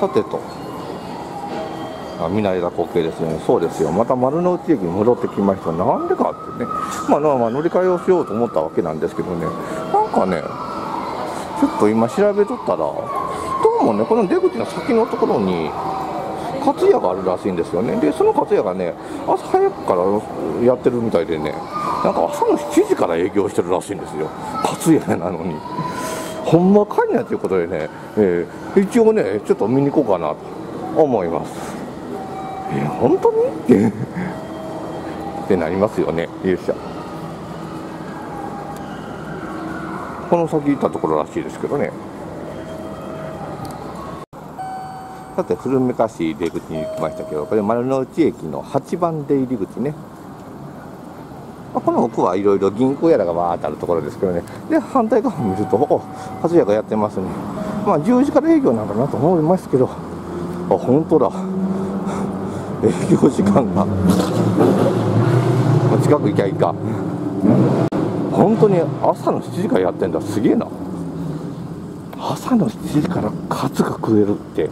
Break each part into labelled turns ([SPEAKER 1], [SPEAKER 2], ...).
[SPEAKER 1] さてと。あ見慣れた光景ですね。そうですよ。また丸の内駅に戻ってきました。なんでかってね。まあ、まあ、乗り換えをしようと思ったわけなんですけどね。なんかねちょっと今調べとったらどうもねこの出口の先のところにカツ屋があるらしいんですよね。でそのカツ屋がね朝早くからやってるみたいでね。なんか朝の7時から営業してるらしいんですよ。カツ屋なのに。ほんまかいなということでね、えー、一応ねちょっと見に行こうかなと思います。えー、本当に？っ てってなりますよね。勇者この先行ったところらしいですけどね。さて古めかしい出口に行きましたけどこれ丸の内駅の8番出入り口ね。この奥はいろいろ銀行やらがわーってあるところですけどね。で反対側を見るとお初屋がやってますね。まあ10時から営業なんだなと思いますけどあ本当だ。営業時間が。近く行きゃいいか。本当に朝の7時からやってんだ。すげえな。朝の7時からカツが食えるって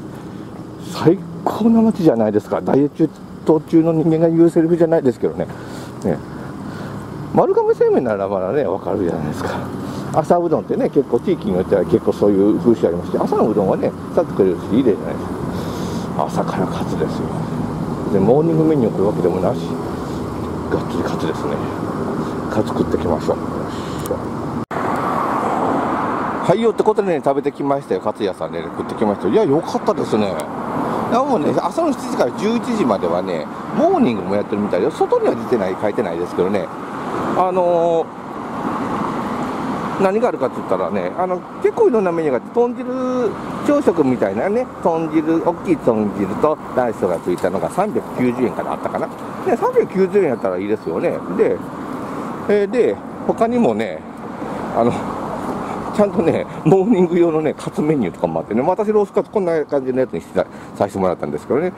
[SPEAKER 1] 最高な街じゃないですか。ダイエット中の人間が言うセリフじゃないですけどね。ね。丸亀製麺ならまだね分かるじゃないですか。朝うどんってね結構地域によっては結構そういう風習ありまして朝のうどんはねさっとくれるしいいじゃないですか。朝からカツですよ。でモーニングメニューを来るわけでもなしがっつりカツですね。カツ食ってきましょう。はいよってことでね食べてきましたよ。カツ屋さんで、ね、食ってきましたいやよかったですね。いやもうね朝の7時から11時まではねモーニングもやってるみたいで外には出てない書いてないですけどね。あのー、何があるかって言ったらねあの結構いろんなメニューがあって豚汁朝食みたいなね豚汁大きい豚汁とライスがついたのが390円からあったかな。で390円やったらいいですよね。で、えー、で他にもねあのちゃんとね、モーニング用のね、カツメニューとかもあってね、私ロースカツこんな感じのやつにしてさせてもらったんですけどね、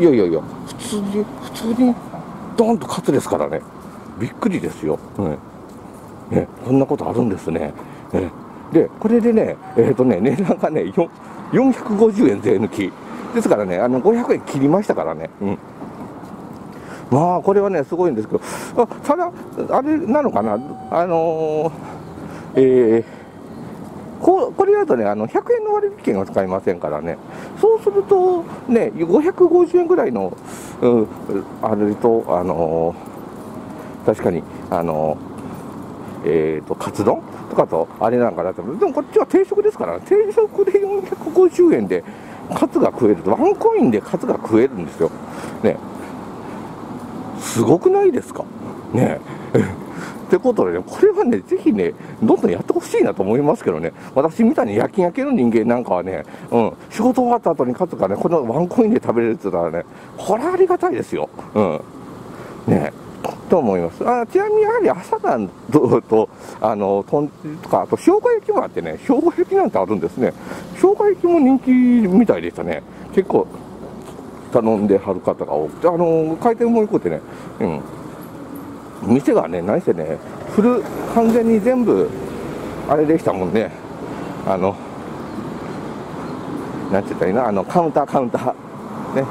[SPEAKER 1] いやいやいや、普通に、普通に、ドーンとカツですからね、びっくりですよ。うん、ね、こんなことあるんですね。ねで、これでね、えっ、ー、とね、値段がね、450円税抜き。ですからね、あの500円切りましたからね。うんまあこれはね、すごいんですけど、あただ、あれなのかな、あのーえー、ここれだとね、あの100円の割引券を使いませんからね、そうすると、ね、550円ぐらいの、うん、あれと、あのー、確かに、あの、えーと、カツ丼とかとあれなんかなと思、でもこっちは定食ですから、定食で450円でカツが食えると、ワンコインでカツが食えるんですよ。ね。すごくないですか？ね。え ってことでね、これはね、ぜひね、どんどんやってほしいなと思いますけどね、私みたいに夜勤明けの人間なんかはね、うん、仕事終わった後にかつかね、このワンコインで食べれるって言ったらね、これはありがたいですよ。うん。ね。と思います。あちなみにやはり朝晩ととあのとんとかあと生姜焼きもあってね生姜焼きなんてあるんですね。生姜焼きも人気みたいでしたね。結構頼んではる方が多くてあの開店もよくてねうん。店がね、何せね、フル、完全に全部、あれでしたもんね、あの、なんて言ったらいいな、あの、カウンター、カウンター、ね、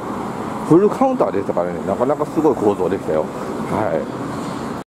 [SPEAKER 1] フルカウンターでしたからね、なかなかすごい構造でしたよ。はい。